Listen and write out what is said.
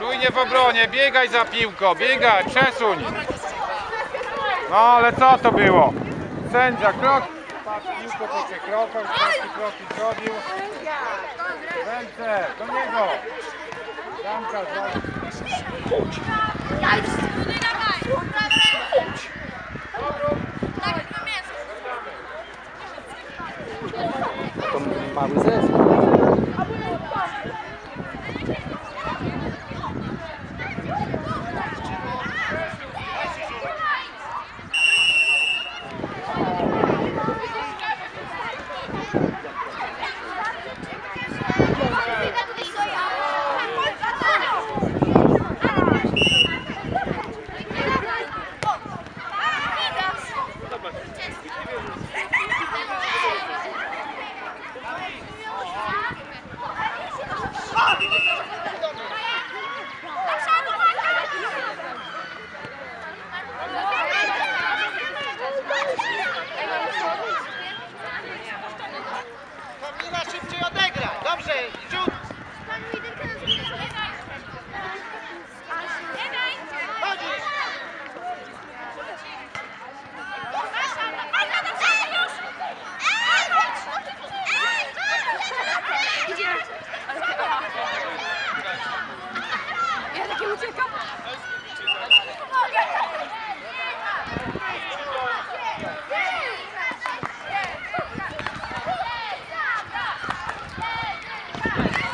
Czujnie w obronie, biegaj za piłką, biegaj, przesuń. No ale co to było? Sędzia krok. Patrz, piłkę po tych krokach, taki kroki zrobił. Ręce, do niego. Bramka za... To mały zespół. Dobrze, rzut. Chodzisz. Ja takie uciekam. Yeah.